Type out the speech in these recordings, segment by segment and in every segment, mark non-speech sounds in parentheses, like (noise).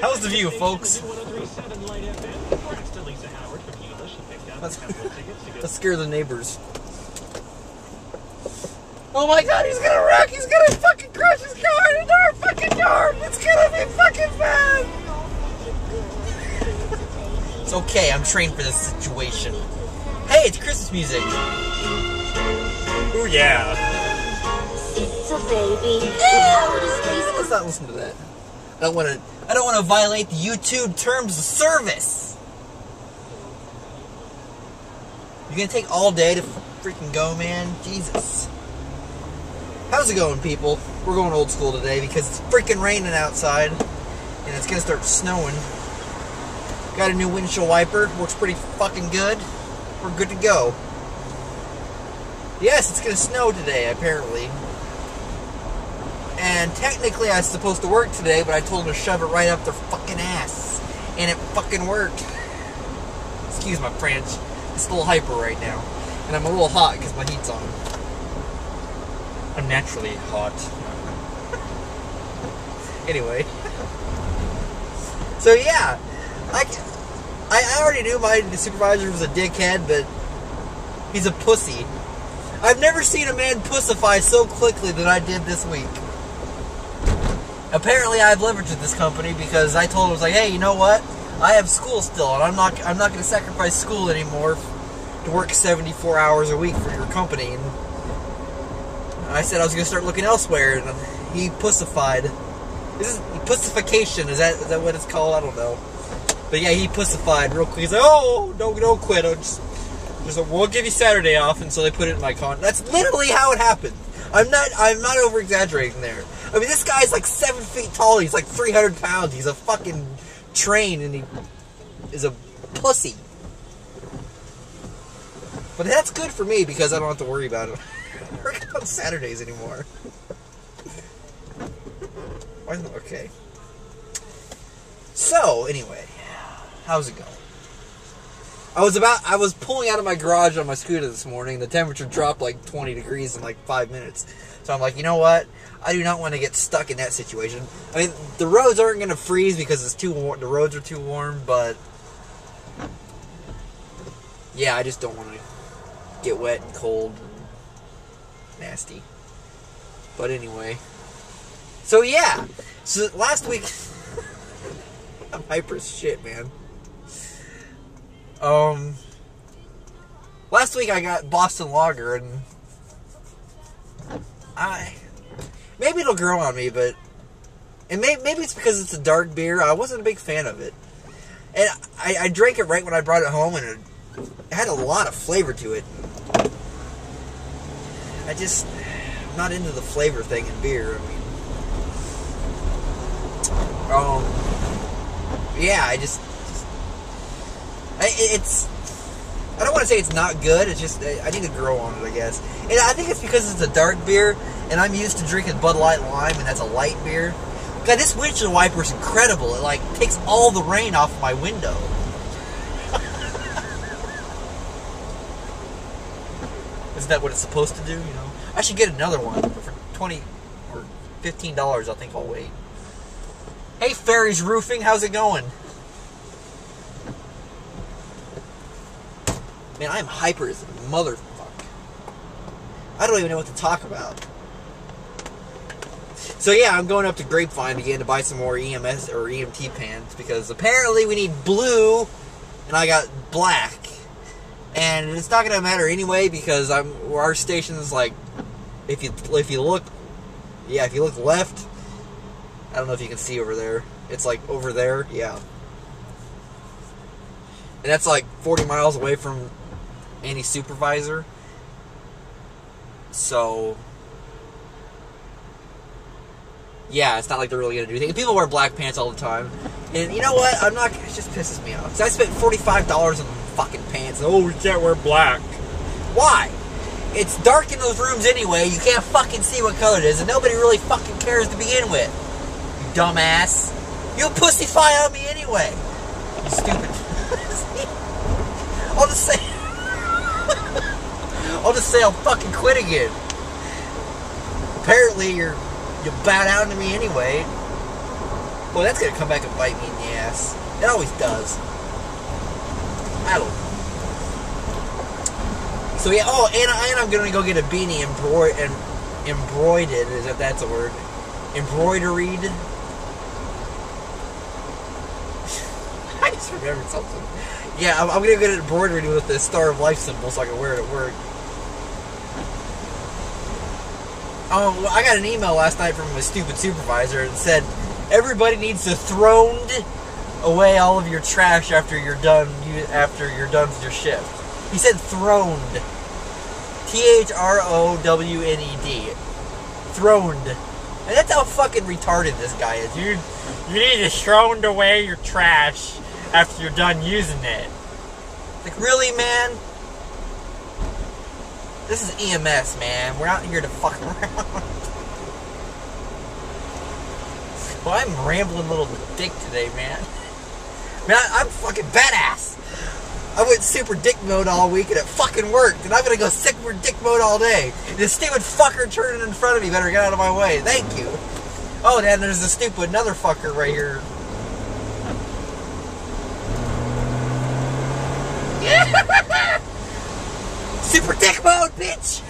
How's the view, folks? Let's, let's scare the neighbors. Oh my god, he's gonna wreck! He's gonna fucking crash his car into our fucking yard! It's gonna be fucking bad! It's okay, I'm trained for this situation. Hey, it's Christmas music! Ooh, yeah! It's a baby. Let's not listen to that. I don't want to. I don't want to violate the YouTube terms of service. You're gonna take all day to freaking go, man. Jesus. How's it going, people? We're going old school today because it's freaking raining outside, and it's gonna start snowing. Got a new windshield wiper. Works pretty fucking good. We're good to go. Yes, it's gonna snow today, apparently. And technically, I was supposed to work today, but I told them to shove it right up their fucking ass. And it fucking worked. Excuse my French. It's a little hyper right now. And I'm a little hot because my heat's on. I'm naturally hot. (laughs) anyway. so, yeah. I, I already knew my supervisor was a dickhead, but he's a pussy. I've never seen a man pussify so quickly than I did this week apparently I have leverage with this company because I told him I was like, hey, you know what? I have school still, and I'm not I'm not going to sacrifice school anymore to work 74 hours a week for your company. And I said I was going to start looking elsewhere, and he pussified. This is pussification. Is that is that what it's called? I don't know. But yeah, he pussified real quick. He's like, oh, don't don't quit. I'll just, just we'll give you Saturday off, and so they put it in my con. That's literally how it happened. I'm not I'm not over exaggerating there. I mean, this guy's like seven feet tall. He's like 300 pounds. He's a fucking train, and he is a pussy. But that's good for me because I don't have to worry about it. (laughs) on Saturdays anymore. (laughs) Okay. So anyway, how's it going? I was about I was pulling out of my garage on my scooter this morning. The temperature dropped like 20 degrees in like five minutes. So I'm like, you know what? I do not want to get stuck in that situation. I mean, the roads aren't going to freeze because it's too warm. The roads are too warm, but yeah, I just don't want to get wet and cold and nasty. But anyway, so yeah, so last week (laughs) I'm hyper as shit, man. Um, last week I got Boston Lager, and I maybe it'll grow on me, but and maybe, maybe it's because it's a dark beer. I wasn't a big fan of it, and I, I drank it right when I brought it home, and it, it had a lot of flavor to it. I just I'm not into the flavor thing in beer. I mean, um, yeah, I just it's. I don't want to say it's not good. It's just I need to grow on it, I guess. And I think it's because it's a dark beer, and I'm used to drinking Bud Light Lime, and that's a light beer. God, this windshield wiper is incredible. It like takes all the rain off my window. (laughs) Isn't that what it's supposed to do? You know, I should get another one for twenty or fifteen dollars. I think I'll wait. Hey, Fairies Roofing, how's it going? Man, I'm hyper as a motherfucker. I don't even know what to talk about. So yeah, I'm going up to Grapevine again to buy some more EMS or EMT pans because apparently we need blue, and I got black, and it's not gonna matter anyway because I'm our station is like, if you if you look, yeah, if you look left, I don't know if you can see over there. It's like over there, yeah, and that's like 40 miles away from any supervisor. So, yeah, it's not like they're really gonna do anything. People wear black pants all the time, and you know what? I'm not. It just pisses me off. So I spent forty five dollars on fucking pants. Oh, we can't wear black. Why? It's dark in those rooms anyway. You can't fucking see what color it is, and nobody really fucking cares to begin with. You dumbass. You'll pussify on me anyway. You stupid. I'll just say. I'll just say I'll fucking quit again. Apparently, you're you bow down to me anyway. Well, that's gonna come back and bite me in the ass. It always does. I don't. So yeah. Oh, and, and I'm gonna go get a beanie and embroidered. Is that that's a word? Embroideried. (laughs) I just remembered something. Yeah, I'm, I'm gonna get it embroidered with the Star of Life symbol so I can wear it at work. Oh, well, I got an email last night from a stupid supervisor and said everybody needs to throned away all of your trash after you're done. You after you're done with your shift. He said throned. T H R O W N E D. Throned. And that's how fucking retarded this guy is. You you need to throned away your trash after you're done using it. Like really, man? This is EMS, man. We're out here to fuck around. well, I'm rambling a little dick today, man. Man, I, I'm fucking badass. I went super dick mode all week and it fucking worked. And I'm gonna go super dick mode all day. This stupid fucker turning in front of me better get out of my way. Thank you. Oh, then there's a stupid another fucker right here. Super dick mode, bitch!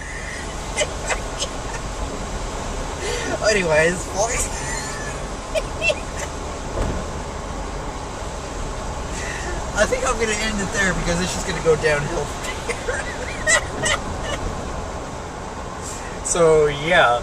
Anyways. I think I'm gonna end it there because it's just gonna go downhill from here. so yeah.